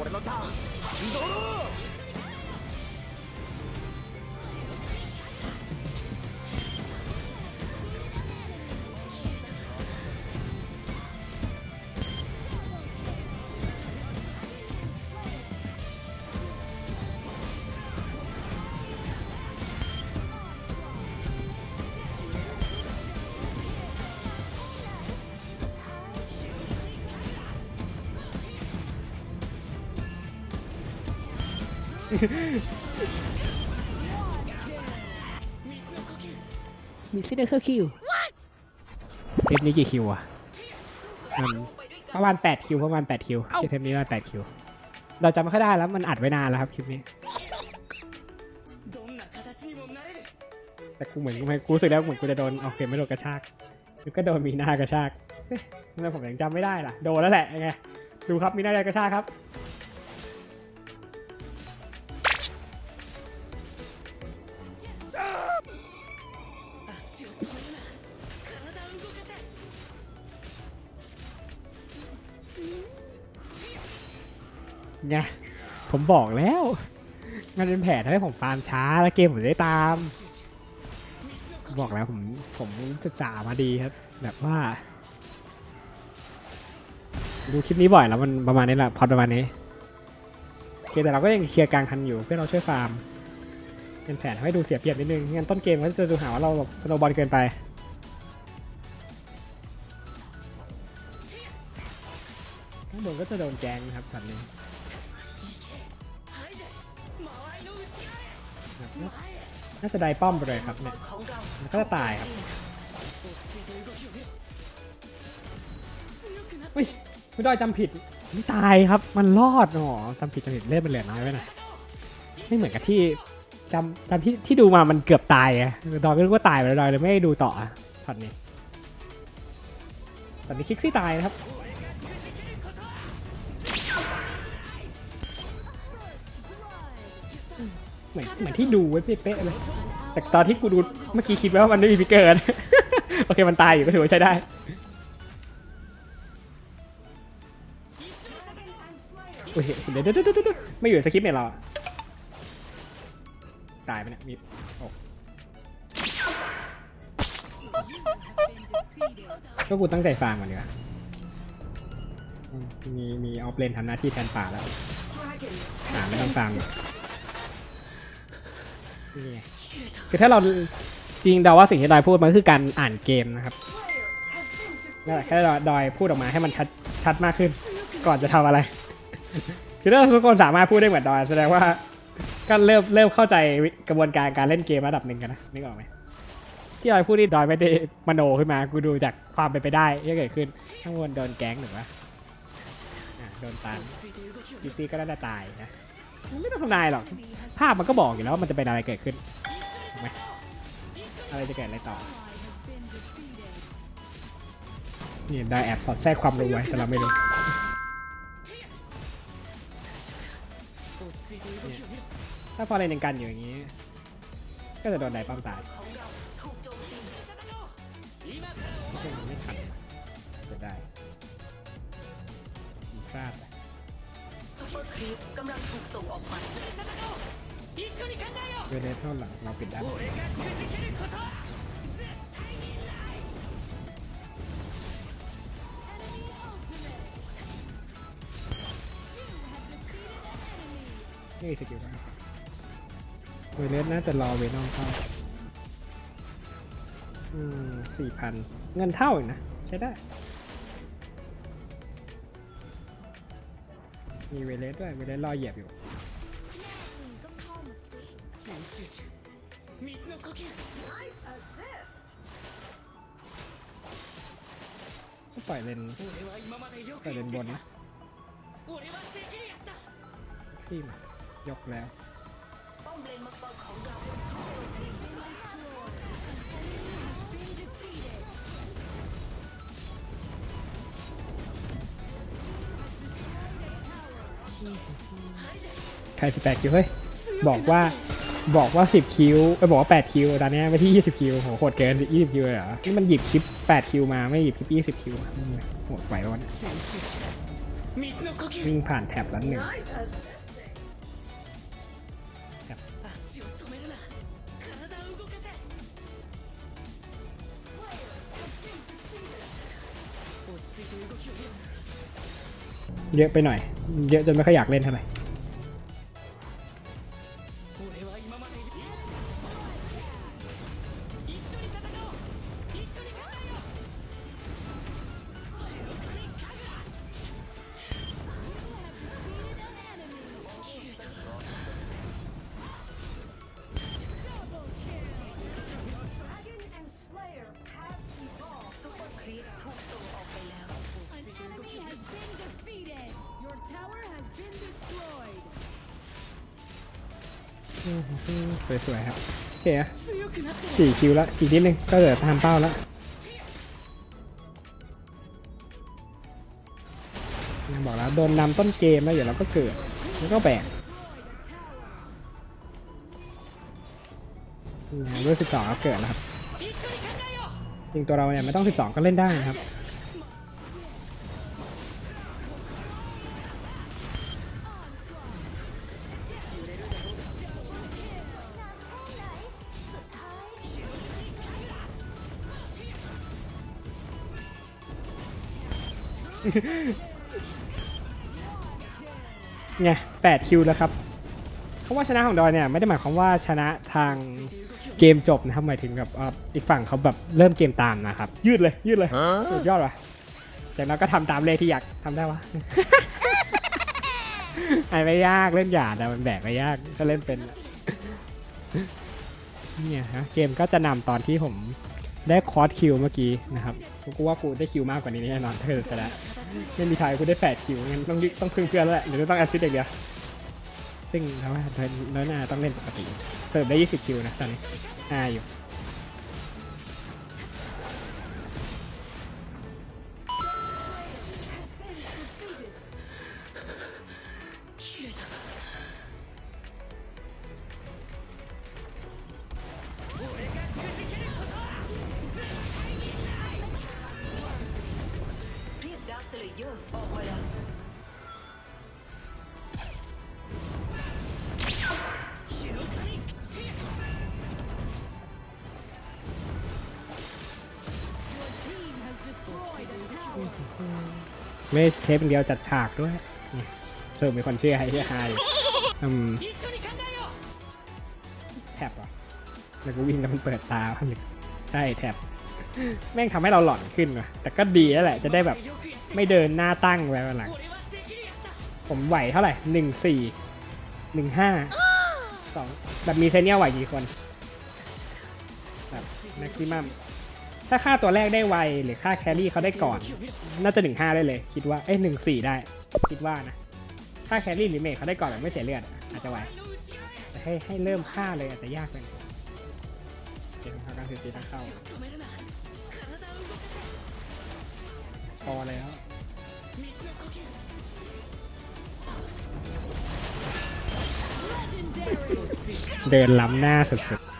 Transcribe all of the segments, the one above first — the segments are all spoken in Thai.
俺のターンドロー。 มีซิเนเจอร์คิวเทปนี้กี่คิวอะประมาณ8คิวประมาณ8คิวเทปนี้ว่ะมาณ8คิว เราจำไม่ค่อยได้แล้วมันอัดไว้นานแล้วครับคลิปนี้ แต่กูเหมือนกูรู้สึกแล้วเหมือนกูจะโดนโอเคไม่โดนกระชากก็โดน Mina กระชากทำไมผมยังจำไม่ได้ล่ะ โดนแล้วแหละยังไง ดูครับ Mina กระชากครับ ไงผมบอกแล้วมันเป็นแผนทำให้ผมฟาร์มช้าแล้วเกมผมได้ตาม บอกแล้วผมผมศึกษามาดีครับ แบบว่า ดูคลิปนี้บ่อยแล้วมันประมาณนี้แหละพอประมาณนี้โอเคแต่เราก็ยังเคลียร์กลางทันอยู่เพื่อเราช่วยฟาร์ม เป็นแผนทำให้ดูเสียเปรียบนิดนึงงั้นต้นเกมก็จะดูหาว่าเราแบบสโนบอลเกินไปข้างบนก็จะโดนแกงครับตอนนี้ น่าจะได้ป้อมไปเลยครับเนี่ยแล้วก็จะตายครับอุ้ยคุณดอยจำผิดไม่ตายครับ มันรอดหรอจำผิดจำผิดเล่นเป็นเหรียญน้อยไปหน่อยไม่เหมือนกับที่จำจำที่ที่ดูมามันเกือบตายไงดอยก็รู้ว่าตายไปแล้วดอยเลยไม่ดูต่อช็อตนี้ตอนนี้ Krixi ตายนะครับ เหมือนเหมือนที่ดูไว้เป๊ะๆเลย แต่ตอนที่กูดูเมื่อกี้คิดไว้ว่ามันไม่มี flicker โอเคมันตายอยู่ก็ถือว่าใช้ได้โอ้ยเดี๋ยวเดี๋ยวเดี๋ยวเดี๋ยวไม่อยู่ในสคริปต์เนี่ยเราตายไปเนี่ยมีโอ้ก็กูตั้งใจฟังก่อนดีกว่ามมีมีออฟเลนทำหน้าที่แทนป่าแล้วป่าไม่ต้องฟัง คือถ้าเราจริงเดาว่าสิ่งที่ดอยพูดมันคือการอ่านเกมนะครับนั่นแหละแค่ดอยพูดออกมาให้มันชัดชัดมากขึ้น ก่อนจะทำอะไร คือถ้าทุกคนสามารถพูดได้เหมือนดอยแสดงว่าก็เริ่มเริ่มเข้าใจกระบวนการการเล่นเกมระดับหนึ่งกันนะนึกออกไหมที่ดอยพูดนี่ดอยไม่ได้มโนขึ้นมากูดูจากความเป็นไปได้ที่เกิดขึ้นทั้งวนโดนแก๊งหรือว่าโดนตามดีซีก็น่าจะตายนะ มันไม่ต้องทำนายหรอก ภาพมันก็บอกอยู่แล้วว่ามันจะเป็นอะไรเกิดขึ้นอะไรจะเกิดอะไรต่อ นี่ได้แอบสอดแทรกความรู้ไว้แต่เราไม่รู้ถ้าพออะไรหนึ่งกันอยู่อย่างนี้ ก็จะโดนไดป้อมตายไม่ทันจะได้พลาด คลิปกำลังถูกส่งออกไปเวเลสเท่าหลังเราปิดด้านนี่สกิลนะเวเลสน่าจะรอเวนอมเข้า อืมสี่พันเงินเท่าอีกนะ ใช้ได้ มีเวเลสด้วย เวเลสรอเหยียบอยู่ก็ปล่อยเลนปล่อยเลนบนนะที่ยกแล้ว ใครสิบแปดคิวเฮ้ย บอกว่าบอกว่าสิบคิวไปบอกว่าแปดคิว ตอนนี้มาที่ยี่สิบคิวโหโหดเกิน 20 คิวเลยเหรอ นี่มันหยิบคลิปดคิวมา ไม่หยิบคลิสิบคิวมาโหดไปวันวิ่งผ่านแท็บแล้วหนึ่ง เยอะไปหน่อย เยอะจนไม่ค่อยอยากเล่นเท่าไหร่ สวยๆครับโอเคอะสี่คิวละอีกนิดนึงก็เหลือตามเป้าละยังบอกแล้วโดนนำต้นเกมแล้วเดี๋ยวเราก็เกิดแล้วก็แบกด้วยสิบสองเกิดนะครับจริงตัวเราเนี่ยไม่ต้องสิบสองก็เล่นได้นะครับ ไง8คิวแล้วครับคำว่าชนะของดอยเนี่ยไม่ได้หมายความว่าชนะทางเกมจบนะครับหมายถึงแบบเอ่ออีกฝั่งเขาแบบเริ่มเกมตามนะครับ ยืดเลยยืดเลยสุดยอดว่ะแต่เราก็ทำตามเลขที่อยากทำได้วะไอ้ไม่ยากเล่นหยาดแต่มันแบกไม่ยากก็เล่นเป็นเนี่ยฮะเกมก็จะนำตอนที่ผม ได้คอร์สคิวเมื่อกี้นะครับกูว่ากูได้คิวมากกว่านี้แน่นอนถ้าเกิดชนะไม่มีทายกูได้แปดคิวงั้นต้องต้องพึ่งเพื่อนแล้วแหละหรือต้องแอสซิสต์อย่างเดียวซึ่งเขาว่าน้อยหน้าต้องเล่นปกติเสิร์ฟได้ยี่สิบคิวนะตอนนี้อ่าอยู่ อไม่เทปเป็นเดียวจัดฉากด้วยเธอมีคนเชื่อให้เช่อใครอืมแท็บอะแล้วก็วิ่งแล้วมันเปิดตาใช่แท็บแม่งทำให้เราหลอนขึ้นอะแต่ก็ดีแล้วแหละจะได้แบบ ไม่เดินหน้าตั้งไว้วัหลัง ผมไหวเท่าไหร่หนึ่งสี่หนึ่งห้าสองแบบมีเซเนียไหวกี่คนแบบแม็กซิมัมถ้าค่าตัวแรกได้ไวหรือค่าแครี่เขาได้ก่อน น่าจะหนึ่งห้าได้เลย คิดว่าเอ้ยหนึ่งสี่ได้ คิดว่านะค่าแครี่หรือเมจเขาได้ก่อนแบบไม่เสียเลือดอาจจะไหวแต่ให้ให้เริ่มค่าเลยอาจจะยากไยเดี๋ยวทการเสียจีทั้งเข้าพอแล้ว เดินล้ำหน้าสุดๆ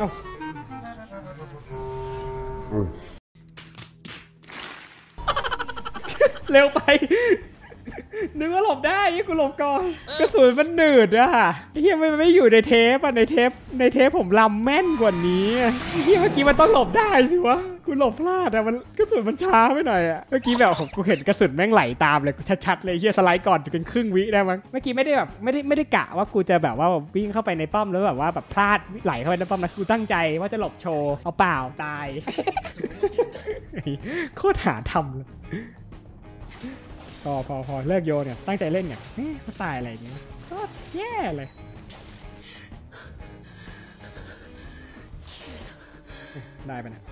เอ้าเร็วไป นึกว่าหลบได้ยี่กูหลบก่อนกระสุนมันหนืดอะเฮียมันไม่อยู่ในเทปอะในเทป ในเทปผมลำแม่นกว่านี้เฮียเมื่อกี้มันต้องหลบได้สิวะกูหลบพลาดอะมันกระสุนมันช้าไปหน่อยอะเมื่อกี้แบบผมกูเห็นกระสุนแม่งไหลตามเลยชัดๆเลยเฮียสไลด์ก่อนเป็นครึ่งวิได้มั้งเมื่อกี้ไม่ได้แบบไม่ได้ไม่ได้กะว่ากูจะแบบว่าวิ่งเข้าไปในป้อมแล้วแบบว่าแบบพลาดไหลเข้าไปในป้อมนะกูตั้งใจว่าจะหลบโชว์เอาเปล่าตายโคตรหาทำเลย พอพอพอเลิกโยนเนี่ยตั้งใจเล่นเนี่ยเฮ้ยเขาตายอะไรอย่างเงี้ยก็แย่เลยได้ไปนะ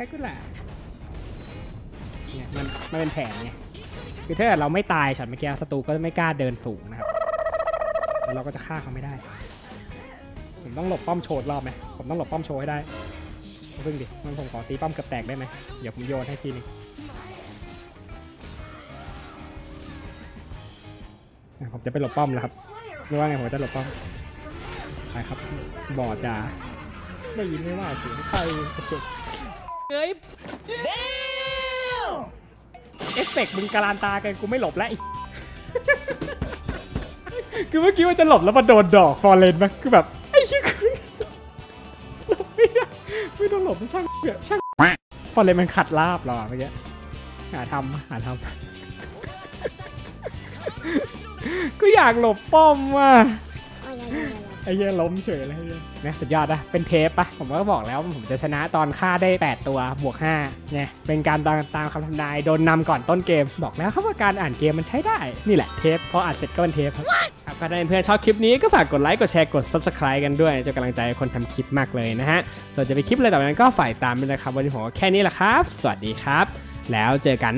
ค่กูแหละเนี่ยมันมันเป็นแผนไงคือถ้าเราไม่ตายช็อตเมื่อกี้ศัตรูก็จะไม่กล้าเดินสูงนะครับแล้วเราก็จะฆ่าเขาไม่ได้ ผมต้องหลบป้อมโชว์อีกรอบไหมผมต้องหลบป้อมโชว์ให้ได้พึ่งดิมันผมขอตีป้อมเกือบแตกได้ไหมเดี๋ยวผมโยนให้ทีนึงอะผมจะไปหลบป้อมแล้วครับไม่ว่าไงผมจะหลบป้อมไปครับบอดจ้าได้ยินไม่ว่าเสียงใครกระจก เฮ้ยเอฟเฟกต์มึงการันตากันกูไม่หลบแล้วไอ้คือเมื่อกี้ว่าจะหลบแล้วมาโดนดอกฟอร์เรนมั้ยคือแบบไอ้เหี้ยคือหลบไม่ได้ไม่ต้องหลบไม่ช่างเถอะช่างฟอร์เรนมันขัดลาบเราอะเมื่อกี้หาทำหาทำก็อยากหลบป้อมว่ะ ไอ้เหี้ยล้มเฉยเลยไอ้เหี้ยนะสุดยอดนะเป็นเทปปะผมก็บอกแล้วว่าผมจะชนะตอนฆ่าได้ 8 ตัวบวก5เนี่ยเป็นการตามตามคำทำนายโดนนำก่อนต้นเกม บอกแล้วครับว่าการอ่านเกมมันใช้ได้ นี่แหละเทปพออ่านเสร็จก็เป็นเทปครับครับถ้าเพื่อนชอบคลิปนี้ก็ฝากกดไลค์กดแชร์กด subscribe กันด้วยจะกำลังใจคนทำคลิปมากเลยนะฮะส่วนจะไปคลิปอะไรต่อไปนั้นก็ฝ่ายตามด้วยนะครับวันนี้ผมก็แค่นี้แหละครับ สวัสดีครับ แล้วเจอกัน